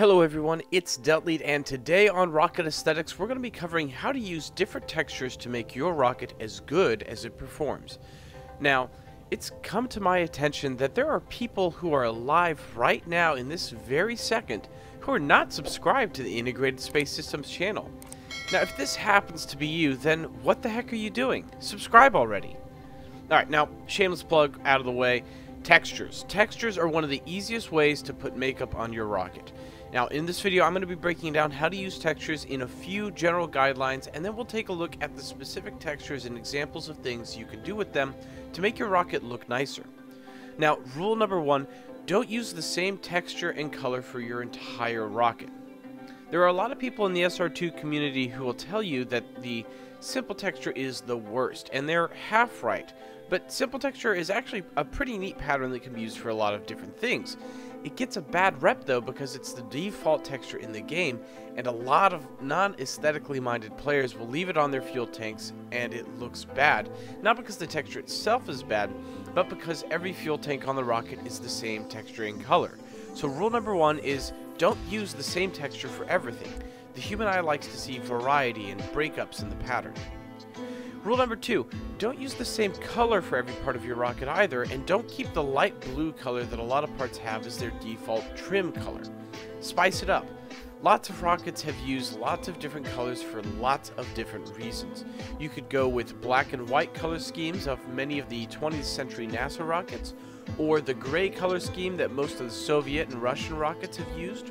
Hello everyone, it's Deltlead and today on Rocket Aesthetics we're going to be covering how to use different textures to make your rocket as good as it performs. Now, it's come to my attention that there are people who are alive right now in this very second who are not subscribed to the Integrated Space Systems channel. Now, if this happens to be you, then what the heck are you doing? Subscribe already. Alright, now, shameless plug out of the way. Textures. Textures are one of the easiest ways to put makeup on your rocket. Now, in this video, I'm going to be breaking down how to use textures in a few general guidelines, and then we'll take a look at the specific textures and examples of things you can do with them to make your rocket look nicer. Now, rule number one, don't use the same texture and color for your entire rocket. There are a lot of people in the SR2 community who will tell you that the simple texture is the worst, and they're half right. But simple texture is actually a pretty neat pattern that can be used for a lot of different things. It gets a bad rep though because it's the default texture in the game, and a lot of non-aesthetically minded players will leave it on their fuel tanks and it looks bad. Not because the texture itself is bad, but because every fuel tank on the rocket is the same texture and color. So rule number one is don't use the same texture for everything. The human eye likes to see variety and breakups in the pattern. Rule number two, don't use the same color for every part of your rocket either, and don't keep the light blue color that a lot of parts have as their default trim color. Spice it up. Lots of rockets have used lots of different colors for lots of different reasons. You could go with black and white color schemes of many of the 20th century NASA rockets, or the gray color scheme that most of the Soviet and Russian rockets have used,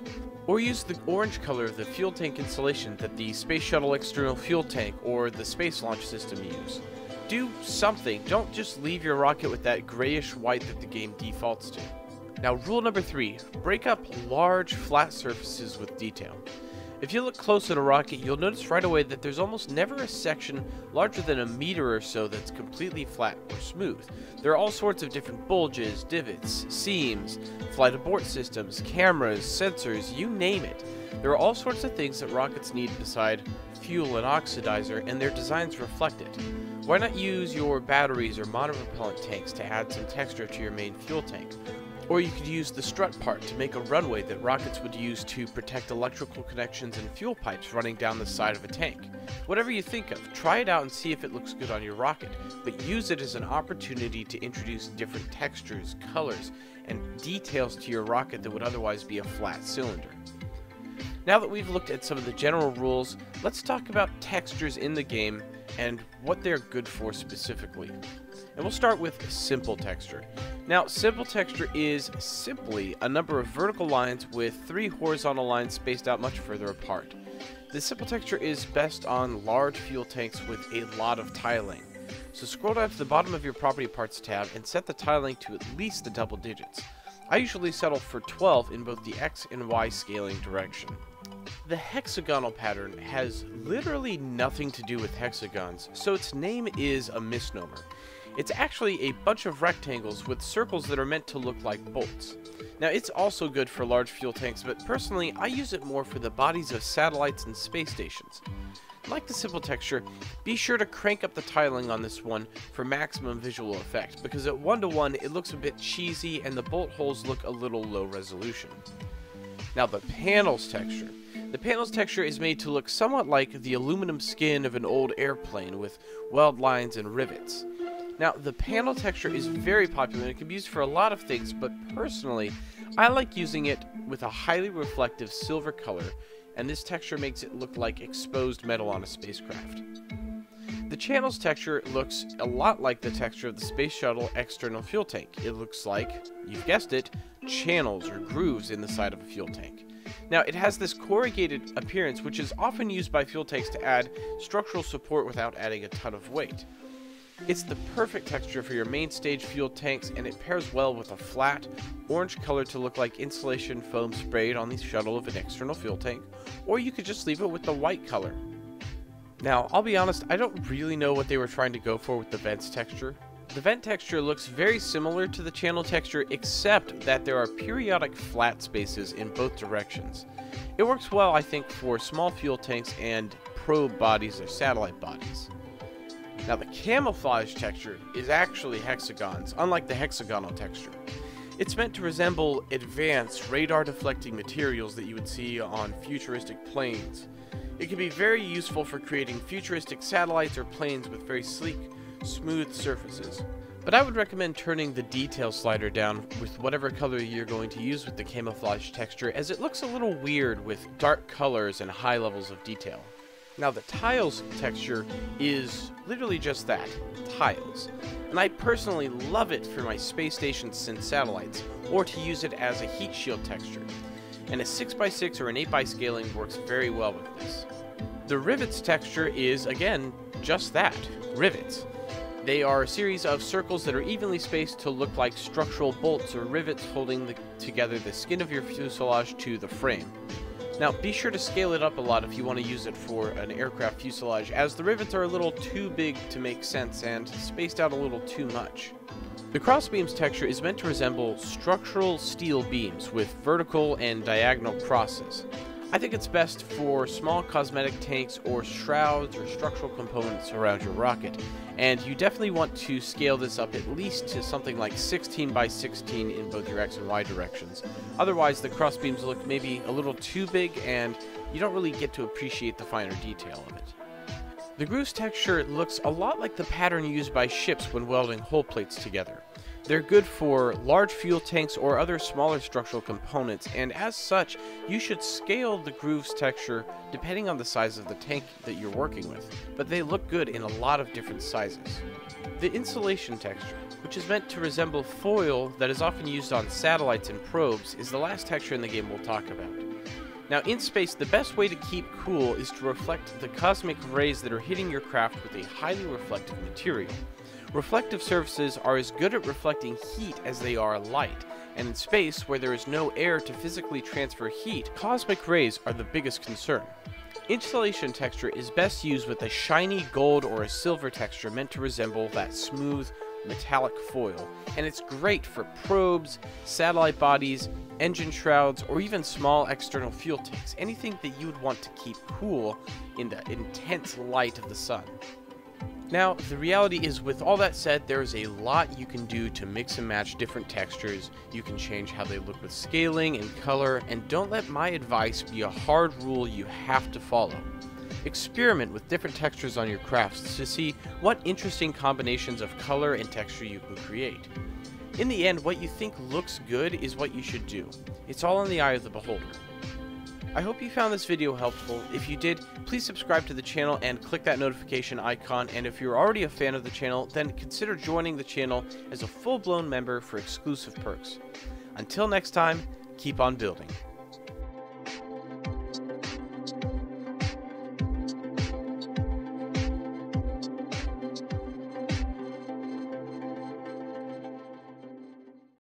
or use the orange color of the fuel tank insulation that the Space Shuttle External Fuel Tank or the Space Launch System use. Do something, don't just leave your rocket with that grayish white that the game defaults to. Now rule number 3, break up large flat surfaces with detail. If you look close at a rocket, you'll notice right away that there's almost never a section larger than a meter or so that's completely flat or smooth. There are all sorts of different bulges, divots, seams, flight abort systems, cameras, sensors, you name it. There are all sorts of things that rockets need beside fuel and oxidizer, and their designs reflect it. Why not use your batteries or monopropellant tanks to add some texture to your main fuel tank? Or you could use the strut part to make a runway that rockets would use to protect electrical connections and fuel pipes running down the side of a tank. Whatever you think of, try it out and see if it looks good on your rocket, but use it as an opportunity to introduce different textures, colors, and details to your rocket that would otherwise be a flat cylinder. Now that we've looked at some of the general rules, let's talk about textures in the game and what they're good for specifically. And we'll start with simple texture. Now, simple texture is simply a number of vertical lines with three horizontal lines spaced out much further apart. The simple texture is best on large fuel tanks with a lot of tiling. So scroll down to the bottom of your property parts tab and set the tiling to at least the double digits. I usually settle for 12 in both the X and Y scaling direction. The hexagonal pattern has literally nothing to do with hexagons, so its name is a misnomer. It's actually a bunch of rectangles with circles that are meant to look like bolts. Now it's also good for large fuel tanks, but personally I use it more for the bodies of satellites and space stations. Like the simple texture, be sure to crank up the tiling on this one for maximum visual effect, because at 1 to 1 it looks a bit cheesy and the bolt holes look a little low resolution. Now the panels texture. The panel's texture is made to look somewhat like the aluminum skin of an old airplane with weld lines and rivets. Now, the panel texture is very popular and it can be used for a lot of things, but personally, I like using it with a highly reflective silver color, and this texture makes it look like exposed metal on a spacecraft. The channel's texture looks a lot like the texture of the Space Shuttle external fuel tank. It looks like, you've guessed it, channels or grooves in the side of a fuel tank. Now, it has this corrugated appearance, which is often used by fuel tanks to add structural support without adding a ton of weight. It's the perfect texture for your main stage fuel tanks, and it pairs well with a flat, orange color to look like insulation foam sprayed on the shuttle of an external fuel tank, or you could just leave it with the white color. Now, I'll be honest, I don't really know what they were trying to go for with the vents texture. The vent texture looks very similar to the channel texture except that there are periodic flat spaces in both directions. It works well I think for small fuel tanks and probe bodies or satellite bodies. Now the camouflage texture is actually hexagons, unlike the hexagonal texture. It's meant to resemble advanced radar deflecting materials that you would see on futuristic planes. It can be very useful for creating futuristic satellites or planes with very sleek, smooth surfaces. But I would recommend turning the detail slider down with whatever color you're going to use with the camouflage texture as it looks a little weird with dark colors and high levels of detail. Now the tiles texture is literally just that, tiles. And I personally love it for my space stations and satellites, or to use it as a heat shield texture. And a 6x6 or an 8x scaling works very well with this. The rivets texture is, again, just that, rivets. They are a series of circles that are evenly spaced to look like structural bolts or rivets holding the, together the skin of your fuselage to the frame. Now, be sure to scale it up a lot if you want to use it for an aircraft fuselage, as the rivets are a little too big to make sense and spaced out a little too much. The crossbeams texture is meant to resemble structural steel beams with vertical and diagonal crosses. I think it's best for small cosmetic tanks or shrouds or structural components around your rocket, and you definitely want to scale this up at least to something like 16 by 16 in both your X and Y directions. Otherwise, the crossbeams look maybe a little too big and you don't really get to appreciate the finer detail of it. The grooves texture looks a lot like the pattern used by ships when welding hull plates together. They're good for large fuel tanks or other smaller structural components, and as such, you should scale the grooves texture depending on the size of the tank that you're working with, but they look good in a lot of different sizes. The insulation texture, which is meant to resemble foil that is often used on satellites and probes, is the last texture in the game we'll talk about. Now, in space, the best way to keep cool is to reflect the cosmic rays that are hitting your craft with a highly reflective material. Reflective surfaces are as good at reflecting heat as they are light, and in space, where there is no air to physically transfer heat, cosmic rays are the biggest concern. Insulation texture is best used with a shiny gold or a silver texture meant to resemble that smooth, metallic foil, and it's great for probes, satellite bodies, engine shrouds, or even small external fuel tanks, anything that you would want to keep cool in the intense light of the sun. Now, the reality is with all that said, there's a lot you can do to mix and match different textures. You can change how they look with scaling and color, and don't let my advice be a hard rule you have to follow. Experiment with different textures on your crafts to see what interesting combinations of color and texture you can create. In the end, what you think looks good is what you should do. It's all in the eye of the beholder. I hope you found this video helpful. If you did, please subscribe to the channel and click that notification icon. And if you're already a fan of the channel, then consider joining the channel as a full-blown member for exclusive perks. Until next time, keep on building.